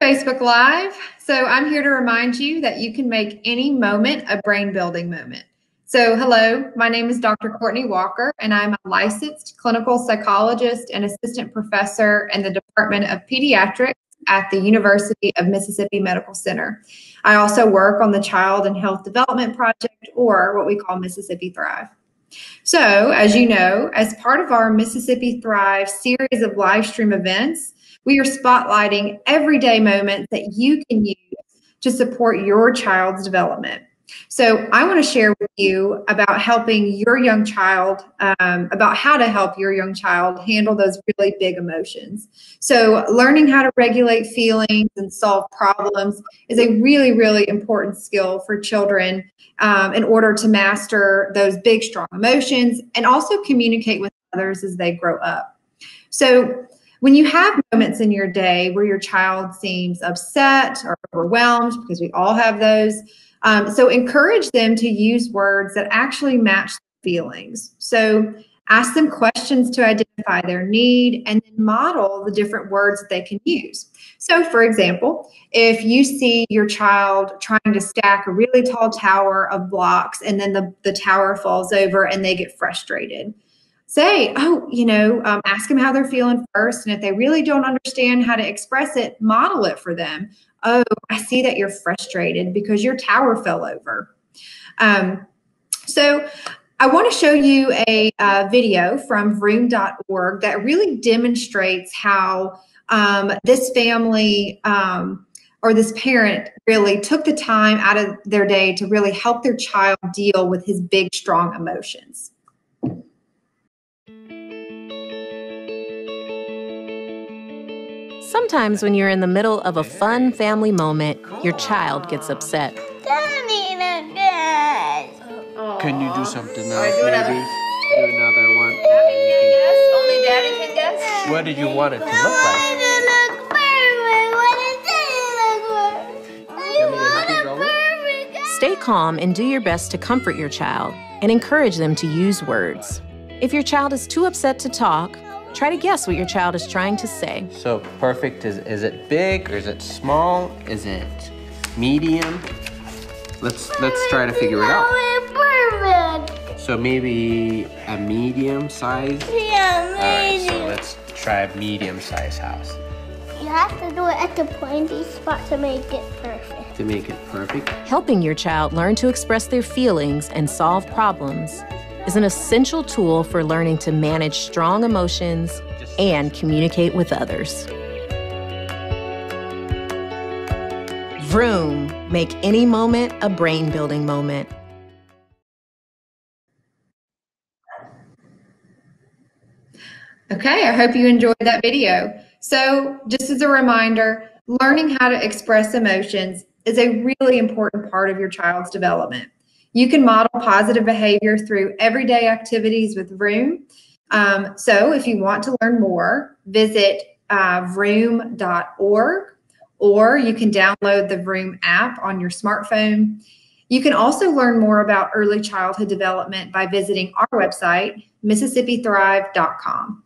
Facebook Live. So I'm here to remind you that you can make any moment a brain building moment. So, hello, my name is Dr. Courtney Walker, and I'm a licensed clinical psychologist and assistant professor in the Department of Pediatrics at the University of Mississippi Medical Center. I also work on the Child and Health Development Project, or what we call Mississippi Thrive. So, as you know, as part of our Mississippi Thrive series of live stream events, we are spotlighting everyday moments that you can use to support your child's development. So, I want to share with you about helping your young child, um, about how to help your young child handle those really big emotions. So, learning how to regulate feelings and solve problems is a really, really important skill for children um, in order to master those big, strong emotions and also communicate with others as they grow up. So, when you have moments in your day where your child seems upset or overwhelmed, because we all have those, um, so encourage them to use words that actually match feelings. So ask them questions to identify their need and then model the different words that they can use. So, for example, if you see your child trying to stack a really tall tower of blocks and then the, the tower falls over and they get frustrated, say, oh, you know, um, ask them how they're feeling first. And if they really don't understand how to express it, model it for them. Oh, I see that you're frustrated because your tower fell over. Um, so I want to show you a uh, video from vroom.org that really demonstrates how um, this family um, or this parent really took the time out of their day to really help their child deal with his big, strong emotions. Sometimes when you're in the middle of a fun family moment, your child gets upset. Can you do something else, do another. maybe? Do another one. Daddy can guess. Only Daddy can guess. What did you want it to look like? Stay calm and do your best to comfort your child and encourage them to use words. If your child is too upset to talk, try to guess what your child is trying to say. So perfect is is it big or is it small? Is it medium? Let's let's try to figure it out. Perfect. So maybe a medium size. Yeah, All right, so let's try a medium size house You have to do it at the pointy spot to make it perfect. to make it perfect. Helping your child learn to express their feelings and solve problems is an essential tool for learning to manage strong emotions and communicate with others. Vroom, make any moment a brain building moment. Okay, I hope you enjoyed that video. So, just as a reminder, learning how to express emotions is a really important part of your child's development. You can model positive behavior through everyday activities with Vroom. Um, so, if you want to learn more, visit uh, vroom.org or you can download the Vroom app on your smartphone. You can also learn more about early childhood development by visiting our website, MississippiThrive.com.